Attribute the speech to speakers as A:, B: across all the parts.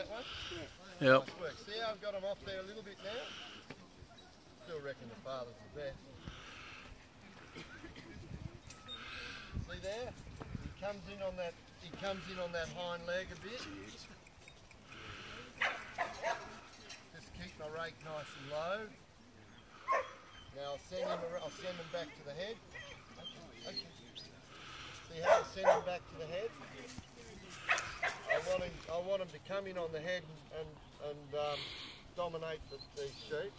A: that one?
B: Yep.
A: Nice work. See how I've got him off there a little bit now? Still reckon the father's the best. See there? He comes in on that he comes in on that hind leg a bit. Just keep my rake nice and low. Now I'll send him I'll send him back to the head. Okay. See how I send him back to the head? I want him I want him to come in on the head and and, and um, dominate the, these sheep.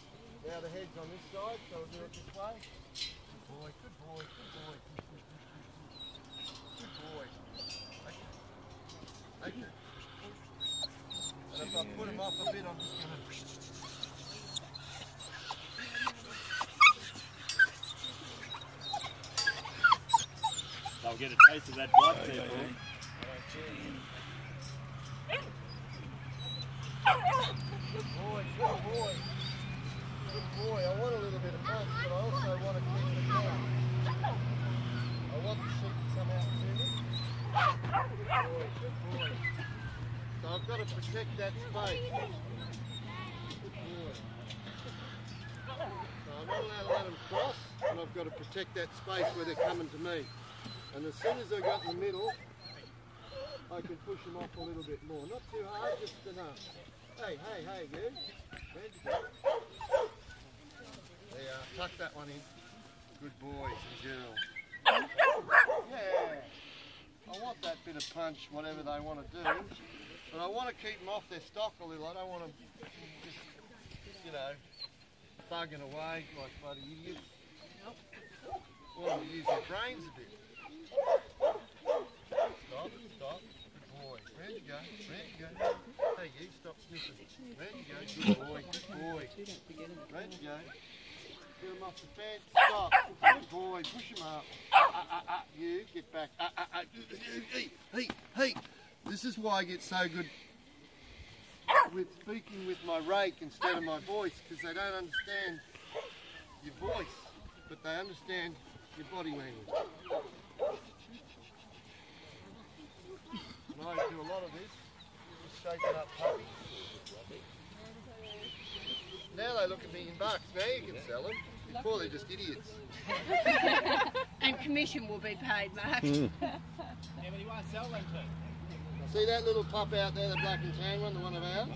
A: Now the head's on this side, so I'll do it this way. Good boy, good boy, good boy. Good boy. Okay. Okay. And if I put him off a bit, I'm just going to...
C: They'll get a taste of that blood there, Paul.
A: Good boy, good boy. Good boy. I want a little bit of punch, but I also want to keep it down. I want the sheep to come out to me. Good boy, good boy. So I've got to protect that space. Good boy. So I'm not allowed to let them cross, and I've got to protect that space where they're coming to me. And as soon as I got in the middle, I can push them off a little bit more. Not too hard, just enough. Hey, hey, hey, good. Where'd you go? There you are. Tuck that one in. Good boys and girls. Yeah. I want that bit of punch, whatever they want to do. But I want to keep them off their stock a little. I don't want them just, you know, bugging away like bloody idiots. I want use their brains a bit. Stop, stop. Good boy. Where'd you go? Where'd you go? Hey, you stop sniffing. Where'd you go? Good boy, good boy. Where'd you go? Get him off the fence. Stop. Good boy. Push him up. Ah, ah, ah. You get back. Ah, ah, ah. Hey, hey, hey. This is why I get so good with speaking with my rake instead of my voice because they don't understand your voice, but they understand your body language. And I do a lot of this, just shaking up puppies. Now they look at me in bucks. Now you can sell them. Before they're just idiots.
D: And commission will be paid, Marc.
C: Yeah, but he won't sell them to.
A: See that little pup out there, the black and tan one, the one of ours?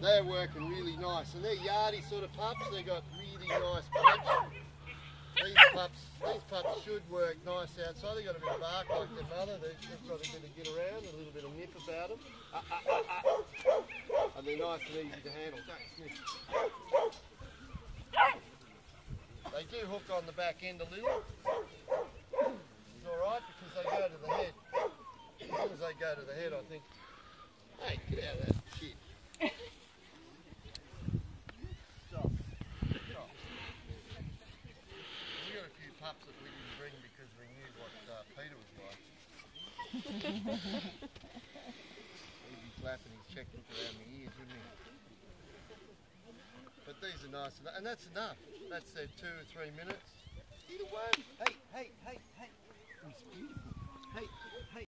A: They're working really nice. And they're yardy sort of pups. They've got really nice punch. These pups, these pups should work nice outside. They've got a bit of bark like their mother. They've got a bit of get around, a little bit of nip about them. Ah, ah, ah, ah. And they're nice and easy to handle. They do hook on the back end a little. It's alright because they go to the head. As they go to the head, I think, hey, get out of that shit. Stop. Stop. We got a few pups that we didn't bring because we knew what uh, Peter was like. He'd be flapping his checkbook around the ears, wouldn't he? But these are nice, enough, and that's enough. That's their two or three minutes. Either one. Hey, hey, hey, hey. Hey, hey.